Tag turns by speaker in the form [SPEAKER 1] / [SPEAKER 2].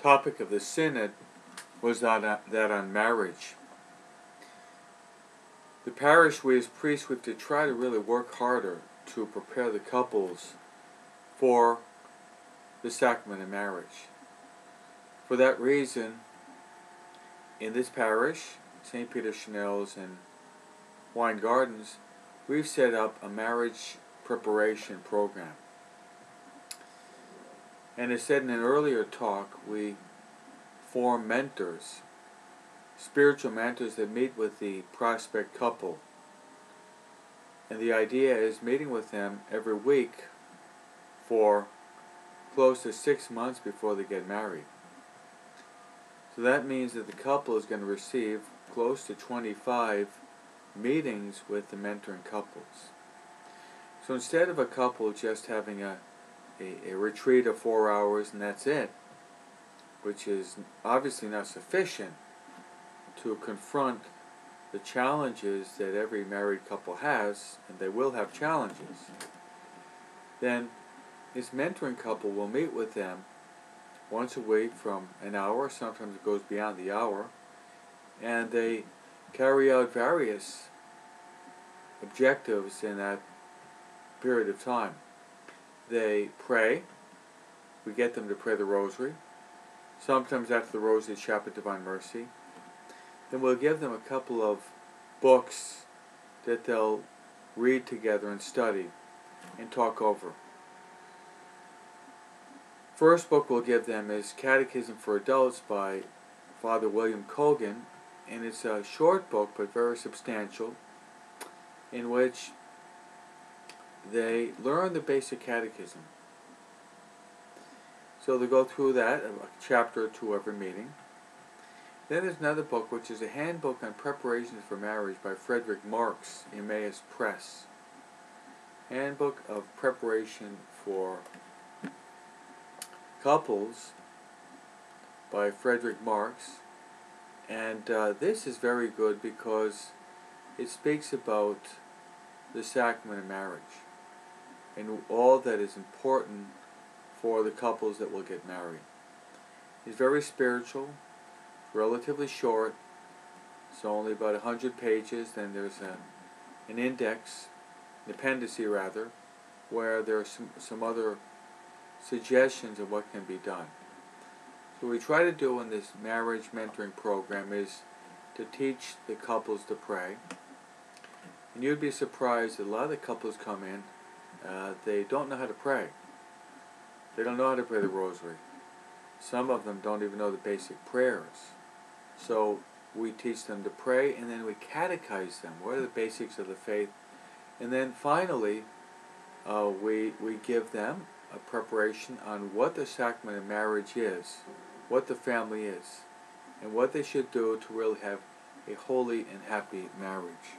[SPEAKER 1] topic of the synod was that, uh, that on marriage. The parish, we as priests, we have to try to really work harder to prepare the couples for the sacrament of marriage. For that reason, in this parish, St. Peter Chanel's and Hawaiian Gardens, we've set up a marriage preparation program. And as said in an earlier talk, we form mentors, spiritual mentors that meet with the prospect couple. And the idea is meeting with them every week for close to six months before they get married. So that means that the couple is going to receive close to 25 meetings with the mentoring couples. So instead of a couple just having a, a, a, retreat of four hours and that's it, which is obviously not sufficient to confront the challenges that every married couple has, and they will have challenges, then this mentoring couple will meet with them once a week from an hour, sometimes it goes beyond the hour, and they carry out various objectives in that period of time. They pray, we get them to pray the rosary, sometimes after the rosary, chaplet Divine Mercy. Then we'll give them a couple of books that they'll read together and study and talk over. First book we'll give them is Catechism for Adults by Father William Cogan, and it's a short book but very substantial, in which they learn the basic catechism. So they go through that, a chapter or two every meeting. Then there's another book which is a handbook on preparations for marriage by Frederick Marks, Emmaus Press. Handbook of Preparation for Couples by Frederick Marks. And uh, this is very good because it speaks about the sacrament of marriage and all that is important for the couples that will get married. It's very spiritual, relatively short, so only about 100 pages. Then there's a, an index, an appendice rather, where there are some, some other suggestions of what can be done. So what we try to do in this marriage mentoring program is to teach the couples to pray. And you'd be surprised that a lot of the couples come in, uh, they don't know how to pray. They don't know how to pray the rosary. Some of them don't even know the basic prayers. So we teach them to pray and then we catechize them. What are the basics of the faith? And then finally, uh, we, we give them a preparation on what the sacrament of marriage is, what the family is, and what they should do to really have a holy and happy marriage.